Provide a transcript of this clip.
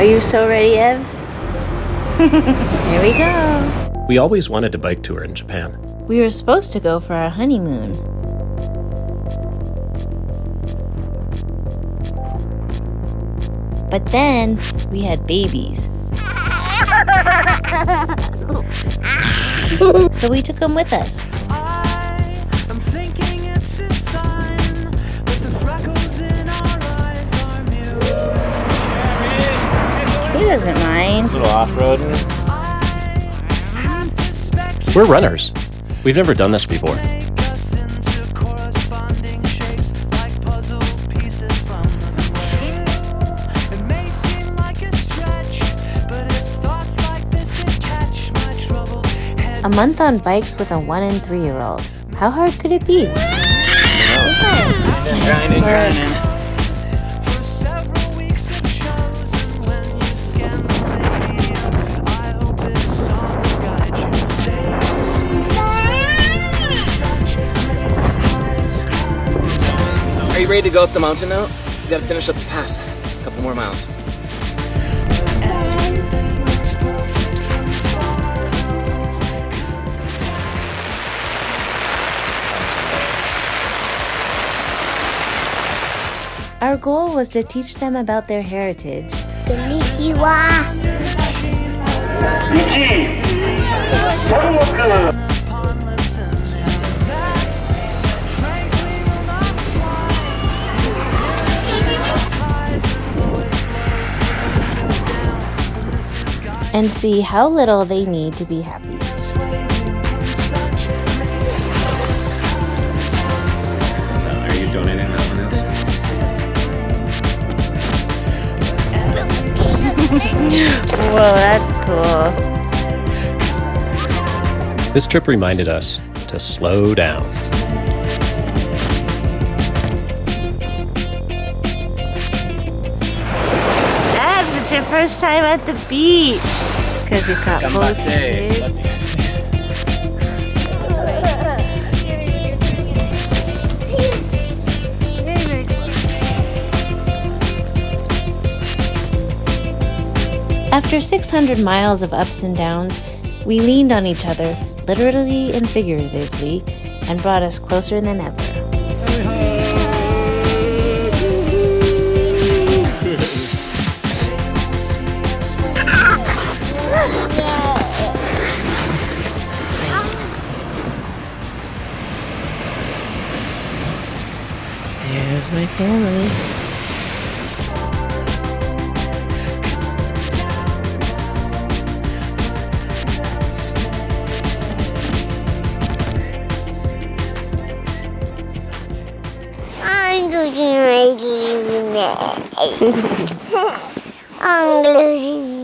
Are you so ready, Evs? Here we go. We always wanted a bike tour in Japan. We were supposed to go for our honeymoon. But then we had babies. so we took them with us. Doesn't mind. A little off-roading. We're runners. We've never done this before. A month on bikes with a one and three year old. How hard could it be? Grinding, grinding. You ready to go up the mountain now? You gotta finish up the pass. A couple more miles. Our goal was to teach them about their heritage. Konnichiwa. And see how little they need to be happy. Are you donating that one else? Whoa, that's cool. This trip reminded us to slow down. It's your first time at the beach. Because he's got both kids. After 600 miles of ups and downs, we leaned on each other, literally and figuratively, and brought us closer than ever. My family. I'm going to make you mad. I'm going to